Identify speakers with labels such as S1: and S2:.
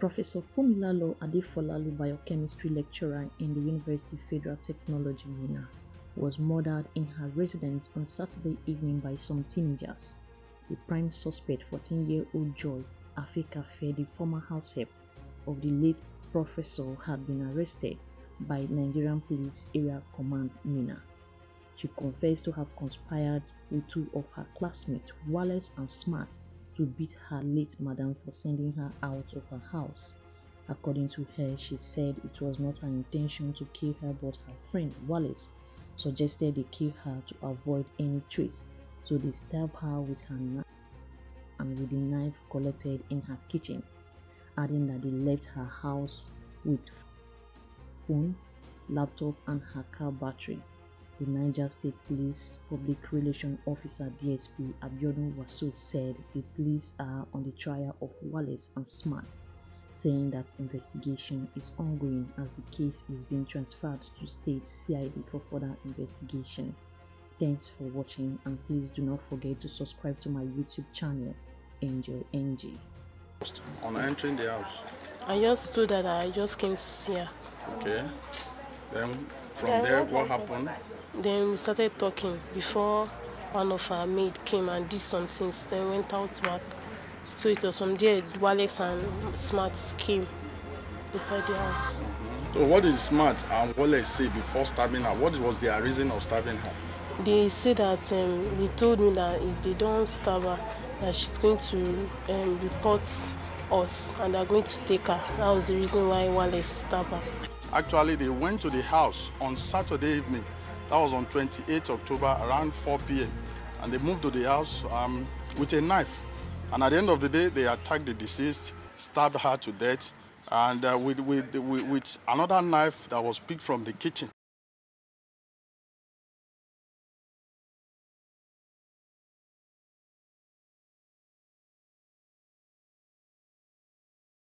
S1: Professor Funmilayo Adefolalu, biochemistry lecturer in the University Federal Technology Minna, was murdered in her residence on Saturday evening by some teenagers. The prime suspect, 14-year-old Joy Afekafe, the former house help of the late professor, had been arrested by Nigerian Police Area Command Minna. She confessed to have conspired with two of her classmates, Wallace and Smart, to beat her late madam for sending her out of her house. According to her, she said it was not her intention to kill her, but her friend Wallace suggested they kill her to avoid any trace, so they stabbed her with her knife and with the knife collected in her kitchen, adding that they left her house with phone, laptop, and her car battery. The Niger State Police Public Relations Officer DSP Abiodun Wasiu said the police are on the trial of Wallace and Smart, saying that investigation is ongoing as the case is being transferred to State CID for further investigation. Thanks for watching and please do not forget to subscribe to my YouTube channel, Angel NG.
S2: On entering the house,
S3: I just told that I just came to see her.
S2: okay. Then from there, what happened?
S3: Then we started talking before one of her maid came and did some things, then went out back. So it was from there Wallace and Smart came inside the house.
S2: So what did Smart and Wallace say before stabbing her? What was their reason of stabbing her?
S3: They said that um, they told me that if they don't stab her, that she's going to um, report us and they're going to take her. That was the reason why Wallace stabbed her.
S2: Actually, they went to the house on Saturday evening. That was on 28 October around 4 p.m. And they moved to the house um, with a knife. And at the end of the day, they attacked the deceased, stabbed her to death, and uh, with, with, with, with another knife that was picked from the kitchen.